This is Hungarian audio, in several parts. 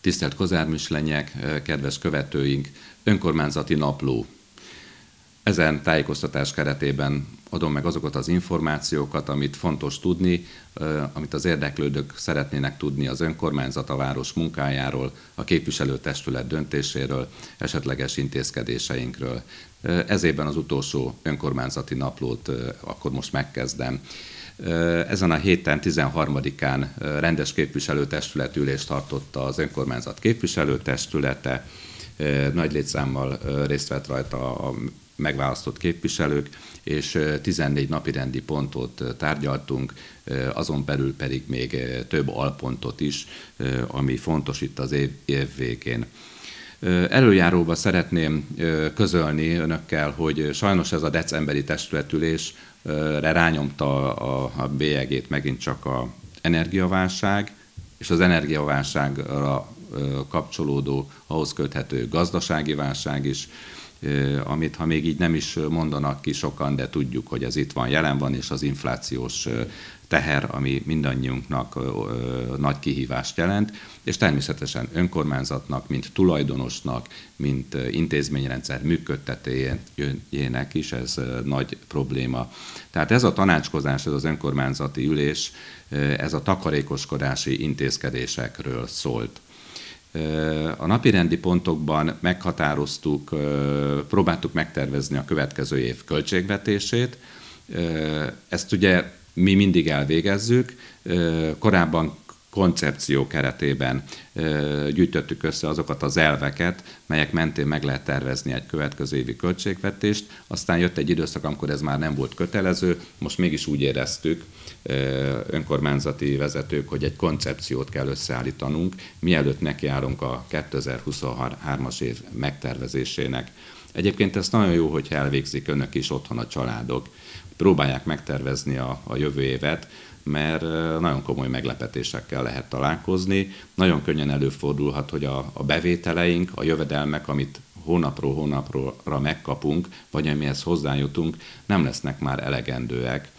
Tisztelt kozárműslenyek, kedves követőink, önkormányzati napló. Ezen tájékoztatás keretében adom meg azokat az információkat, amit fontos tudni, amit az érdeklődők szeretnének tudni az önkormányzat, a város munkájáról, a képviselőtestület döntéséről, esetleges intézkedéseinkről. Ezében az utolsó önkormányzati naplót akkor most megkezdem. Ezen a héten 13-án rendes képviselőtestületülést tartotta az önkormányzat képviselőtestülete. Nagy létszámmal részt vett rajta a megválasztott képviselők, és 14 napi rendi pontot tárgyaltunk, azon belül pedig még több alpontot is, ami fontos itt az év, év végén. Előjáróba szeretném közölni önökkel, hogy sajnos ez a decemberi testületülésre rányomta a, bélyegét megint csak a energiaválság, és az energiaválságra kapcsolódó, ahhoz köthető gazdasági válság is, amit ha még így nem is mondanak ki sokan, de tudjuk, hogy ez itt van, jelen van, és az inflációs teher, ami mindannyiunknak nagy kihívást jelent, és természetesen önkormányzatnak, mint tulajdonosnak, mint intézményrendszer működtetőjének is ez nagy probléma. Tehát ez a tanácskozás, ez az önkormányzati ülés, ez a takarékoskodási intézkedésekről szólt. A napirendi pontokban meghatároztuk, próbáltuk megtervezni a következő év költségvetését. Ezt ugye mi mindig elvégezzük. Korábban koncepció keretében gyűjtöttük össze azokat az elveket, melyek mentén meg lehet tervezni egy következő évi költségvetést. Aztán jött egy időszak, amikor ez már nem volt kötelező, most mégis úgy éreztük önkormányzati vezetők, hogy egy koncepciót kell összeállítanunk, mielőtt nekiállunk a 2023-as év megtervezésének. Egyébként ez nagyon jó, hogy elvégzik önök is otthon a családok, próbálják megtervezni a, a jövő évet, mert nagyon komoly meglepetésekkel lehet találkozni. Nagyon könnyen előfordulhat, hogy a, a bevételeink, a jövedelmek, amit hónapról hónapra megkapunk, vagy amihez hozzájutunk, nem lesznek már elegendőek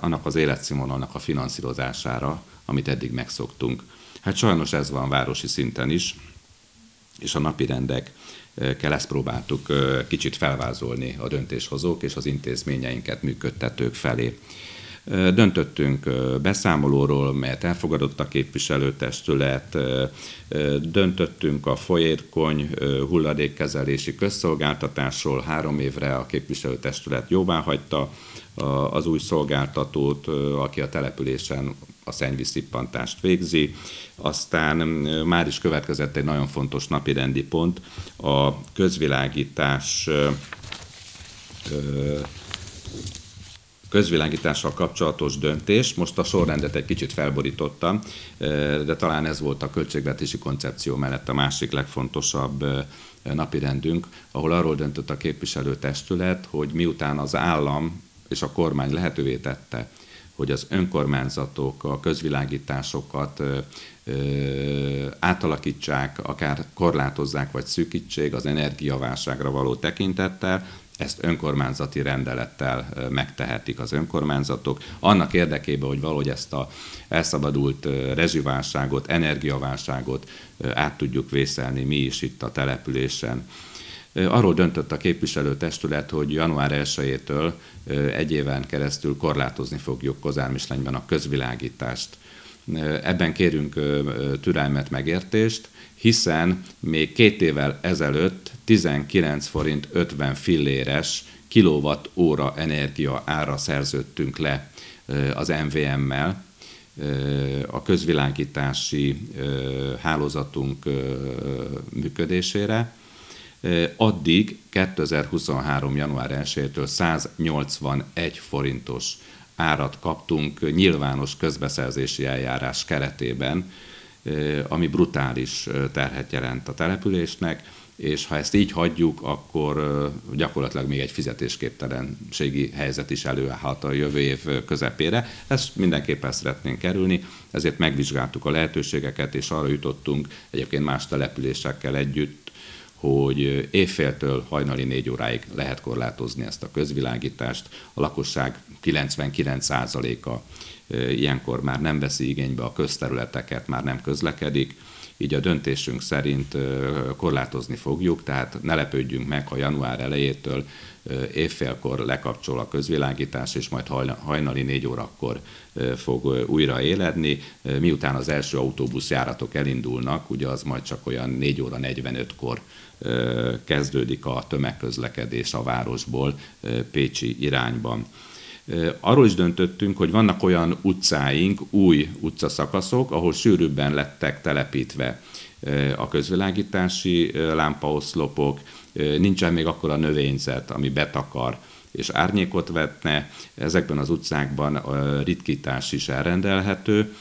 annak az életszínvonalnak a finanszírozására, amit eddig megszoktunk. Hát sajnos ez van városi szinten is, és a napi rendek kell ezt próbáltuk kicsit felvázolni a döntéshozók és az intézményeinket működtetők felé. Döntöttünk beszámolóról, melyet elfogadott a képviselőtestület, döntöttünk a folyékony hulladékkezelési közszolgáltatásról, három évre a képviselőtestület jóvá hagyta az új szolgáltatót, aki a településen a szennyvízszippantást végzi. Aztán már is következett egy nagyon fontos napirendi pont, a közvilágítás közvilágítással kapcsolatos döntés. Most a sorrendet egy kicsit felborítottam, de talán ez volt a költségvetési koncepció mellett a másik legfontosabb napirendünk, ahol arról döntött a képviselőtestület, hogy miután az állam és a kormány lehetővé tette, hogy az önkormányzatok a közvilágításokat átalakítsák, akár korlátozzák vagy szűkítsék az energiaválságra való tekintettel, ezt önkormányzati rendelettel megtehetik az önkormányzatok, annak érdekében, hogy valahogy ezt a elszabadult rezsiválságot, energiaválságot át tudjuk vészelni mi is itt a településen. Arról döntött a képviselőtestület, hogy január 1-től egy éven keresztül korlátozni fogjuk Kozármislenyben a közvilágítást. Ebben kérünk türelmet, megértést, hiszen még két évvel ezelőtt 19 forint 50 filléres kilowatt óra energia ára szerződtünk le az MVM-mel, a közvilágítási hálózatunk működésére. Addig 2023. január 1-től 181 forintos árat kaptunk nyilvános közbeszerzési eljárás keretében, ami brutális terhet jelent a településnek, és ha ezt így hagyjuk, akkor gyakorlatilag még egy fizetésképtelenségi helyzet is előállhat a jövő év közepére. Ezt mindenképpen szeretnénk kerülni, ezért megvizsgáltuk a lehetőségeket, és arra jutottunk egyébként más településekkel együtt, hogy évféltől hajnali négy óráig lehet korlátozni ezt a közvilágítást. A lakosság 99%-a ilyenkor már nem veszi igénybe a közterületeket, már nem közlekedik, így a döntésünk szerint korlátozni fogjuk, tehát ne lepődjünk meg, ha január elejétől évfélkor lekapcsol a közvilágítás, és majd hajnali négy órakor fog újra éledni. Miután az első autóbuszjáratok elindulnak, ugye az majd csak olyan 4 óra 45-kor kezdődik a tömegközlekedés a városból Pécsi irányban. Arról is döntöttünk, hogy vannak olyan utcáink, új utcaszakaszok, ahol sűrűbben lettek telepítve a közvilágítási lámpaoszlopok, nincsen még akkor a növényzet, ami betakar és árnyékot vetne. Ezekben az utcákban ritkítás is elrendelhető,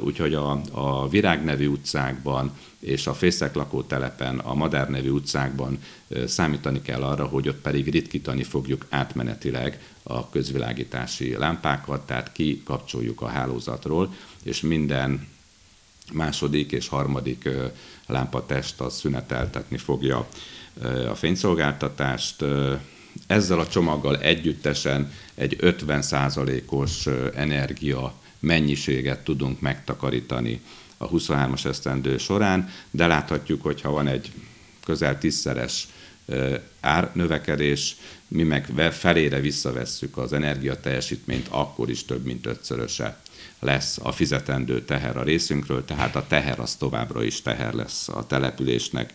úgyhogy a, a Virág nevű utcákban és a Fészek lakótelepen, a Madár nevű utcákban számítani kell arra, hogy ott pedig ritkítani fogjuk átmenetileg a közvilágítási lámpákat, tehát kikapcsoljuk a hálózatról, és minden második és harmadik lámpatest az szüneteltetni fogja a fényszolgáltatást. Ezzel a csomaggal együttesen egy 50%-os energia mennyiséget tudunk megtakarítani a 23-as esztendő során, de láthatjuk, hogy ha van egy közel tízszeres árnövekedés, mi meg felére visszavesszük az energiateljesítményt, akkor is több mint ötszöröse lesz a fizetendő teher a részünkről, tehát a teher az továbbra is teher lesz a településnek.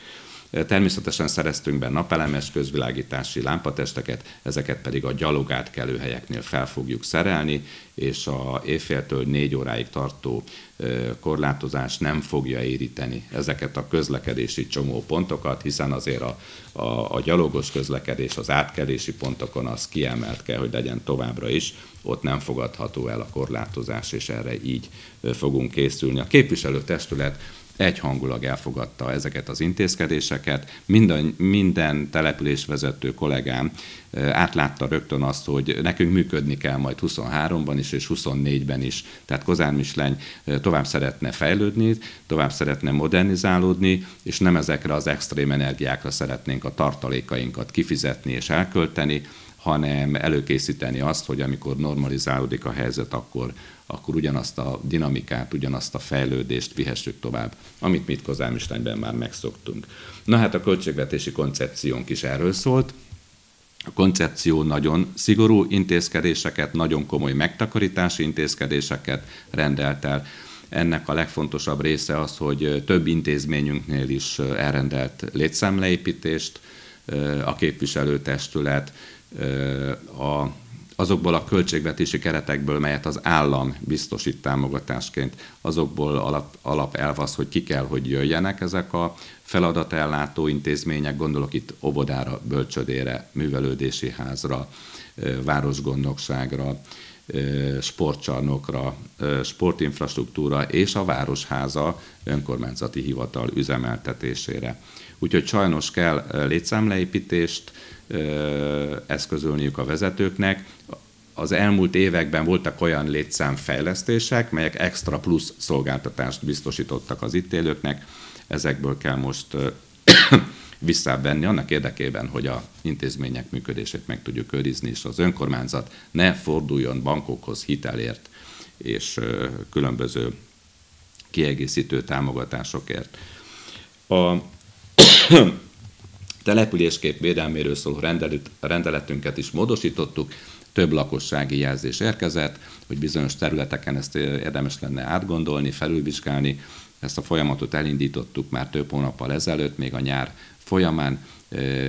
Természetesen szereztünk be napelemes közvilágítási lámpatesteket, ezeket pedig a gyalogátkelő helyeknél fel fogjuk szerelni, és a évféltől négy óráig tartó korlátozás nem fogja éríteni ezeket a közlekedési csomópontokat, hiszen azért a, a, a gyalogos közlekedés az átkelési pontokon az kiemelt kell, hogy legyen továbbra is, ott nem fogadható el a korlátozás, és erre így fogunk készülni. A képviselőtestület egyhangulag elfogadta ezeket az intézkedéseket. Minden, minden településvezető kollégám átlátta rögtön azt, hogy nekünk működni kell majd 23-ban is és 24-ben is. Tehát Kozár Misleny tovább szeretne fejlődni, tovább szeretne modernizálódni, és nem ezekre az extrém energiákra szeretnénk a tartalékainkat kifizetni és elkölteni, hanem előkészíteni azt, hogy amikor normalizálódik a helyzet, akkor, akkor ugyanazt a dinamikát, ugyanazt a fejlődést vihessük tovább, amit mit Kozámislányben már megszoktunk. Na hát a költségvetési koncepciónk is erről szólt, a koncepció nagyon szigorú intézkedéseket, nagyon komoly megtakarítási intézkedéseket rendelt el. Ennek a legfontosabb része az, hogy több intézményünknél is elrendelt létszámleépítést a képviselőtestület, a, azokból a költségvetési keretekből, melyet az állam biztosít támogatásként, azokból alap, alap elv az, hogy ki kell, hogy jöjjenek ezek a feladatellátó intézmények, gondolok itt óvodára, bölcsödére, művelődési házra, városgondnokságra, sportcsarnokra, sportinfrastruktúra és a Városháza önkormányzati hivatal üzemeltetésére. Úgyhogy sajnos kell létszámleépítést, eszközölniük a vezetőknek. Az elmúlt években voltak olyan létszámfejlesztések, melyek extra plusz szolgáltatást biztosítottak az itt élőknek. Ezekből kell most visszavenni annak érdekében, hogy a intézmények működését meg tudjuk őrizni, és az önkormányzat ne forduljon bankokhoz hitelért és különböző kiegészítő támogatásokért. A településkép védelméről szóló rendeletünket is módosítottuk, több lakossági jelzés érkezett, hogy bizonyos területeken ezt érdemes lenne átgondolni, felülvizsgálni. Ezt a folyamatot elindítottuk már több hónappal ezelőtt, még a nyár folyamán.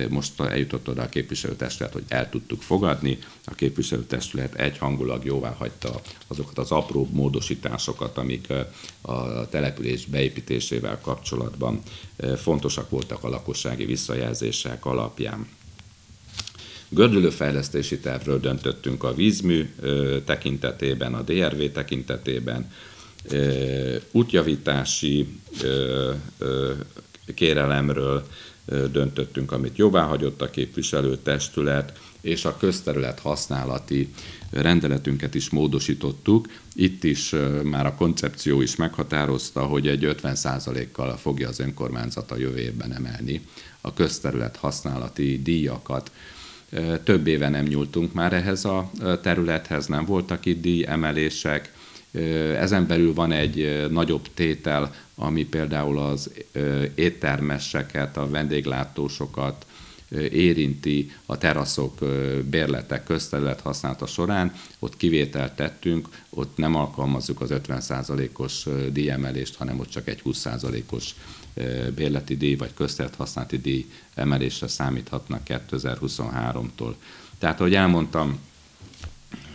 Most eljutott oda a képviselőtestület, hogy el tudtuk fogadni. A képviselőtestület egyhangulag jóvá hagyta azokat az apró módosításokat, amik a település beépítésével kapcsolatban fontosak voltak a lakossági visszajelzések alapján. Gördülőfejlesztési tervről döntöttünk a vízmű tekintetében, a DRV tekintetében, útjavítási kérelemről, döntöttünk, amit jobbá hagyott a képviselőtestület, és a közterület használati rendeletünket is módosítottuk. Itt is már a koncepció is meghatározta, hogy egy 50%-kal fogja az önkormányzat a jövő évben emelni a közterület használati díjakat. Több éve nem nyúltunk már ehhez a területhez, nem voltak itt díj emelések, Ezen belül van egy nagyobb tétel, ami például az éttermeseket, a vendéglátósokat, érinti a teraszok bérletek közterület használata során, ott kivételt tettünk, ott nem alkalmazzuk az 50%-os díjemelést, hanem ott csak egy 20%-os bérleti díj vagy közterület használati díj emelésre számíthatnak 2023-tól. Tehát, ahogy elmondtam,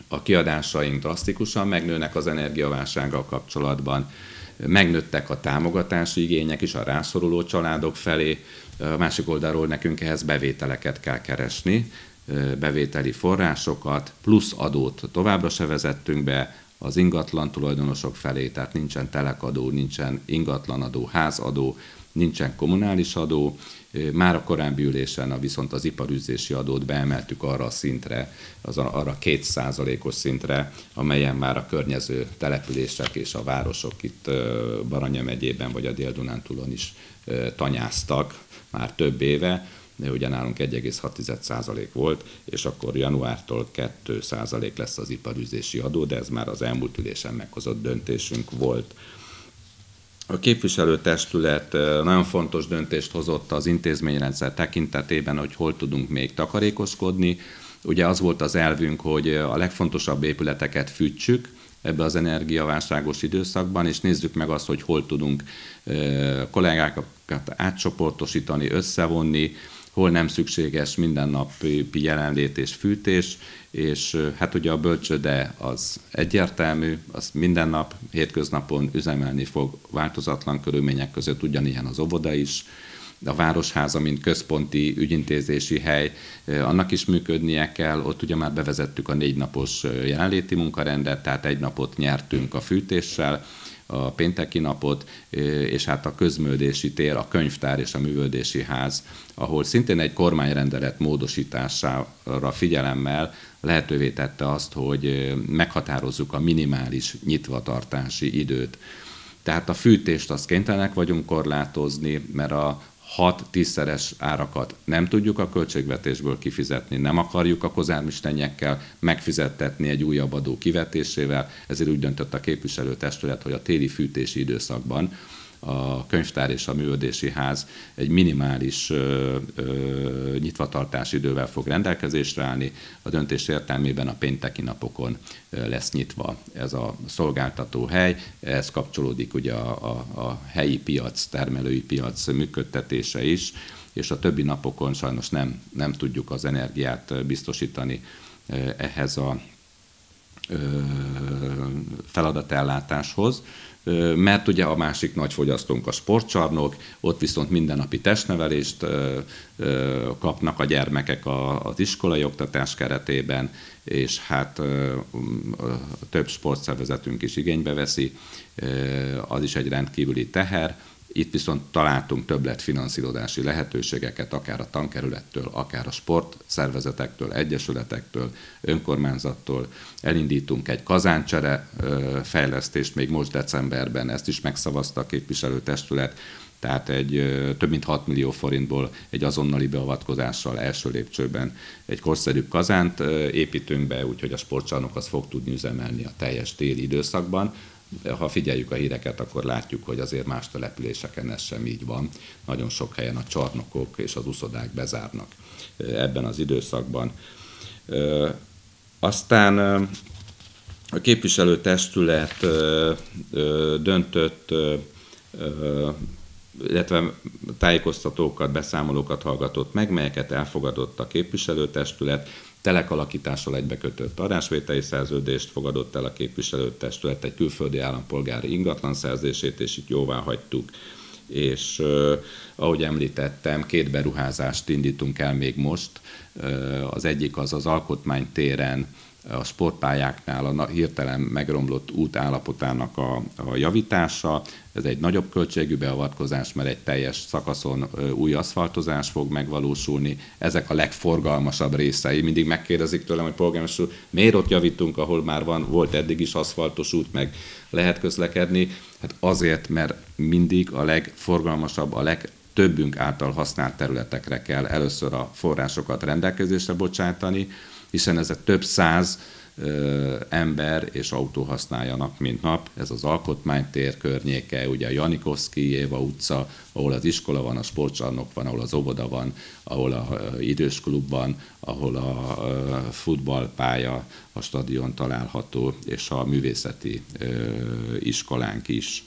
a kiadásaink drasztikusan megnőnek az energiaválsággal kapcsolatban, megnőttek a támogatási igények is a rászoruló családok felé, a másik oldalról nekünk ehhez bevételeket kell keresni, bevételi forrásokat, plusz adót továbbra se vezettünk be, az ingatlan tulajdonosok felé, tehát nincsen telekadó, nincsen ingatlanadó, házadó, nincsen kommunális adó. Már a korábbi ülésen a viszont az iparüzési adót beemeltük arra a szintre, az arra kétszázalékos szintre, amelyen már a környező települések és a városok itt Baranya megyében vagy a Dél-Dunántúlon is tanyáztak már több éve, de ugye nálunk 1,6% volt, és akkor januártól 2% lesz az iparüzési adó, de ez már az elmúlt ülésen meghozott döntésünk volt. A képviselőtestület nagyon fontos döntést hozott az intézményrendszer tekintetében, hogy hol tudunk még takarékoskodni. Ugye az volt az elvünk, hogy a legfontosabb épületeket fűtsük, ebbe az energiaválságos időszakban, és nézzük meg azt, hogy hol tudunk kollégákat átcsoportosítani, összevonni, hol nem szükséges mindennapi jelenlét és fűtés, és hát ugye a bölcsöde az egyértelmű, az minden nap, hétköznapon üzemelni fog változatlan körülmények között, ugyanilyen az óvoda is, a Városháza, mint központi ügyintézési hely, annak is működnie kell. Ott ugye már bevezettük a négy napos jelenléti munkarendet, tehát egy napot nyertünk a fűtéssel, a pénteki napot, és hát a közművődési tér, a könyvtár és a művődési ház, ahol szintén egy kormányrendelet módosítására figyelemmel lehetővé tette azt, hogy meghatározzuk a minimális nyitvatartási időt. Tehát a fűtést azt kénytelenek vagyunk korlátozni, mert a 6-10-szeres árakat. Nem tudjuk a költségvetésből kifizetni, nem akarjuk a kozármistenyekkel megfizettetni egy újabb adó kivetésével, ezért úgy döntött a képviselőtestület, hogy a téli fűtési időszakban a könyvtár és a művődési ház egy minimális ö, ö, nyitvatartási idővel fog rendelkezésre állni. A döntés értelmében a pénteki napokon lesz nyitva ez a szolgáltató hely. Ez kapcsolódik ugye a, a, a helyi piac, termelői piac működtetése is, és a többi napokon sajnos nem, nem tudjuk az energiát biztosítani ehhez a feladatellátáshoz mert ugye a másik nagy fogyasztónk a sportcsarnok, ott viszont mindennapi testnevelést kapnak a gyermekek az iskolai oktatás keretében, és hát több sportszervezetünk is igénybe veszi, az is egy rendkívüli teher, itt viszont találtunk többletfinanszírozási lehetőségeket, akár a tankerülettől, akár a sportszervezetektől, egyesületektől, önkormányzattól. Elindítunk egy kazáncsere fejlesztést még most decemberben, ezt is megszavazta a képviselőtestület, tehát egy több mint 6 millió forintból egy azonnali beavatkozással első lépcsőben egy korszerűbb kazánt építünk be, úgyhogy a sportcsarnok az fog tudni üzemelni a teljes téli időszakban, ha figyeljük a híreket, akkor látjuk, hogy azért más településeken ez sem így van. Nagyon sok helyen a csarnokok és az uszodák bezárnak ebben az időszakban. Aztán a képviselőtestület döntött, illetve tájékoztatókat, beszámolókat hallgatott meg, melyeket elfogadott a képviselőtestület telekalakítással egybekötött adásvételi szerződést fogadott el a képviselőtestület, egy külföldi állampolgári ingatlan szerzését, és itt jóvá hagytuk és ahogy említettem, két beruházást indítunk el még most. Az egyik az az alkotmánytéren a sportpályáknál a hirtelen megromlott út állapotának a, a javítása. Ez egy nagyobb költségű beavatkozás, mert egy teljes szakaszon új aszfaltozás fog megvalósulni. Ezek a legforgalmasabb részei. Mindig megkérdezik tőlem, hogy polgármester miért ott javítunk, ahol már van, volt eddig is aszfaltos út, meg lehet közlekedni. Hát azért, mert mindig a legforgalmasabb, a leg többünk által használt területekre kell először a forrásokat rendelkezésre bocsátani, hiszen ezek több száz ember és autó használjanak, mint nap. Ez az Alkotmánytér környéke, ugye a Janikovszki Éva utca, ahol az iskola van, a sportcsarnok van, ahol az óvoda van, ahol a idős klub van, ahol a futballpálya, a stadion található, és a művészeti iskolánk is.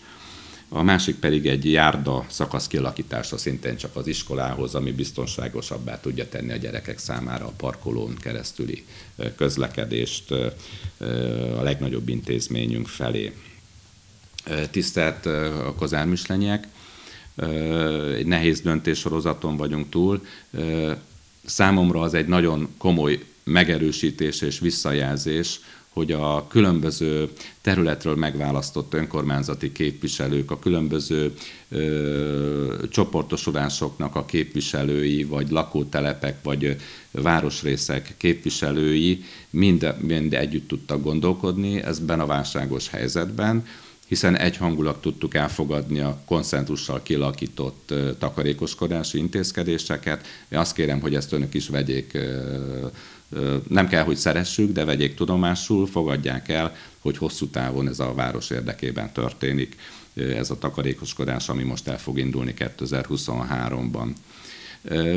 A másik pedig egy járda szakasz kialakítása szintén csak az iskolához, ami biztonságosabbá tudja tenni a gyerekek számára a parkolón keresztüli közlekedést a legnagyobb intézményünk felé. Tisztelt a kozármüslenyek, egy nehéz döntéssorozaton vagyunk túl. Számomra az egy nagyon komoly megerősítés és visszajelzés, hogy a különböző területről megválasztott önkormányzati képviselők, a különböző ö, csoportosulásoknak a képviselői, vagy lakótelepek, vagy városrészek képviselői mind, mind együtt tudtak gondolkodni ezben a válságos helyzetben, hiszen egyhangulag tudtuk elfogadni a konszentussal kilakított takarékoskodási intézkedéseket. Én azt kérem, hogy ezt önök is vegyék nem kell, hogy szeressük, de vegyék tudomásul, fogadják el, hogy hosszú távon ez a város érdekében történik, ez a takarékoskodás, ami most el fog indulni 2023-ban.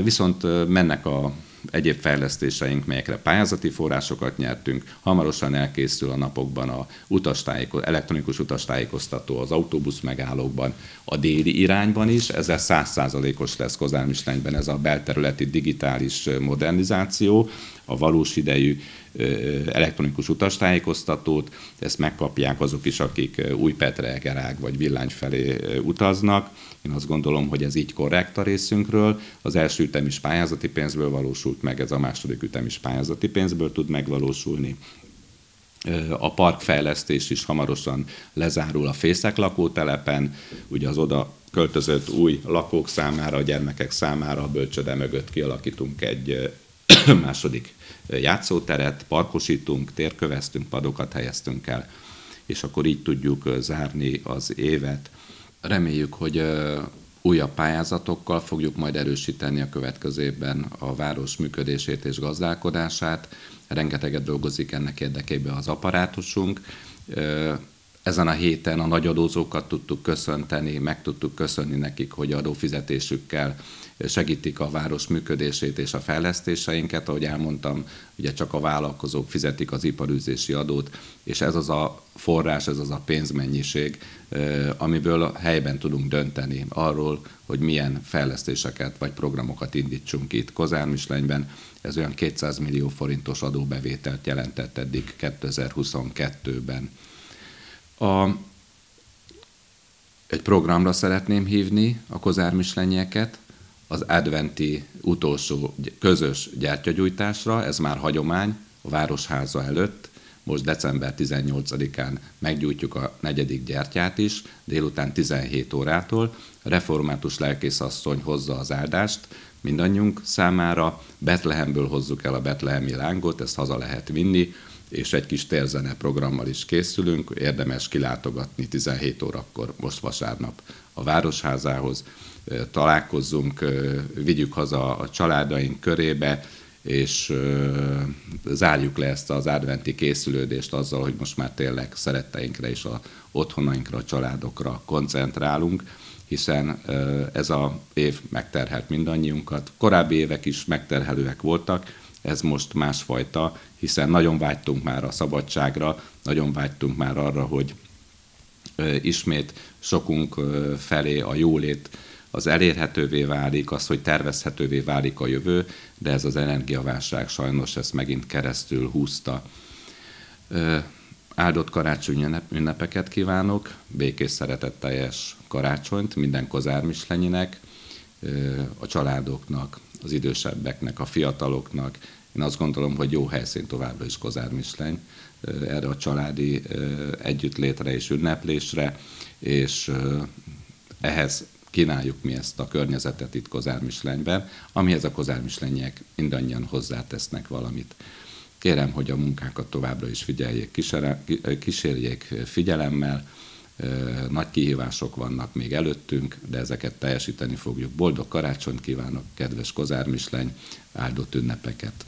Viszont mennek a egyéb fejlesztéseink, melyekre pályázati forrásokat nyertünk. Hamarosan elkészül a napokban a utastájéko, elektronikus utastájékoztató az autóbusz megállókban, a déli irányban is. Ezzel százszázalékos lesz Kozármislenyben ez a belterületi digitális modernizáció, a valós idejű elektronikus utastájékoztatót, ezt megkapják azok is, akik Újpetre, Gerág vagy Villány felé utaznak. Én azt gondolom, hogy ez így korrekt a részünkről. Az első ütem is pályázati pénzből valósult meg, ez a második ütem is pályázati pénzből tud megvalósulni. A parkfejlesztés is hamarosan lezárul a Fészek lakótelepen, ugye az oda költözött új lakók számára, a gyermekek számára a bölcsöde mögött kialakítunk egy második játszóteret, parkosítunk, térköveztünk, padokat helyeztünk el, és akkor így tudjuk zárni az évet. Reméljük, hogy újabb pályázatokkal fogjuk majd erősíteni a következő évben a város működését és gazdálkodását. Rengeteget dolgozik ennek érdekében az apparátusunk. Ezen a héten a nagyadózókat tudtuk köszönteni, meg tudtuk köszönni nekik, hogy adófizetésükkel segítik a város működését és a fejlesztéseinket. Ahogy elmondtam, ugye csak a vállalkozók fizetik az iparűzési adót, és ez az a forrás, ez az a pénzmennyiség, amiből a helyben tudunk dönteni arról, hogy milyen fejlesztéseket vagy programokat indítsunk itt Kozármislenyben. Ez olyan 200 millió forintos adóbevételt jelentett eddig 2022-ben. A, egy programra szeretném hívni a kozármislenyeket, az adventi utolsó közös gyertyagyújtásra, ez már hagyomány a Városháza előtt, most december 18-án meggyújtjuk a negyedik gyertyát is, délután 17 órától. A református lelkészasszony hozza az áldást mindannyiunk számára. Betlehemből hozzuk el a betlehemi lángot, ezt haza lehet vinni, és egy kis térzene programmal is készülünk. Érdemes kilátogatni 17 órakor most vasárnap a Városházához találkozzunk, vigyük haza a családaink körébe, és zárjuk le ezt az adventi készülődést azzal, hogy most már tényleg szeretteinkre és a otthonainkra, a családokra koncentrálunk, hiszen ez a év megterhelt mindannyiunkat. Korábbi évek is megterhelőek voltak, ez most másfajta, hiszen nagyon vágytunk már a szabadságra, nagyon vágytunk már arra, hogy ismét sokunk felé a jólét az elérhetővé válik, az, hogy tervezhetővé válik a jövő, de ez az energiaválság sajnos ezt megint keresztül húzta. Áldott karácsony ünnepeket kívánok, békés szeretetteljes karácsonyt minden kozármislenyinek, a családoknak, az idősebbeknek, a fiataloknak. Én azt gondolom, hogy jó helyszín továbbra is Kozármisleny erre a családi együttlétre és ünneplésre, és ehhez kínáljuk mi ezt a környezetet itt Kozármislenyben, amihez a kozármislenyek mindannyian hozzátesznek valamit. Kérem, hogy a munkákat továbbra is figyeljék, kísérjék figyelemmel, nagy kihívások vannak még előttünk, de ezeket teljesíteni fogjuk. Boldog karácsonyt kívánok, kedves Kozármisleny, áldott ünnepeket!